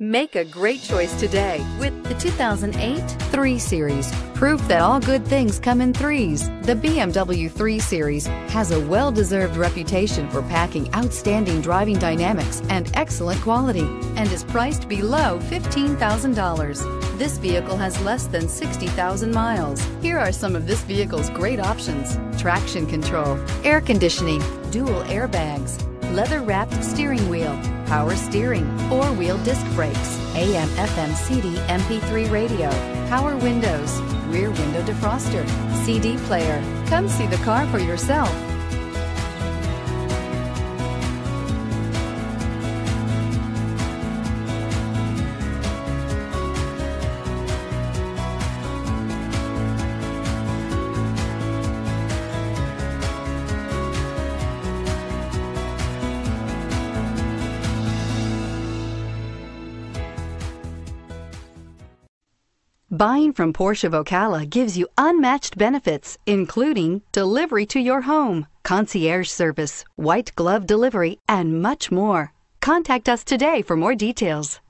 Make a great choice today with The 2008 3 Series. Proof that all good things come in threes. The BMW 3 Series has a well deserved reputation for packing outstanding driving dynamics and excellent quality and is priced below $15,000. This vehicle has less than 60,000 miles. Here are some of this vehicle's great options traction control, air conditioning, dual airbags, leather wrapped steering wheel, power steering, four wheel disc brakes, AM FM CD MP3 radio, power windows, rear window defroster, CD player. Come see the car for yourself. Buying from Porsche of Ocala gives you unmatched benefits, including delivery to your home, concierge service, white glove delivery, and much more. Contact us today for more details.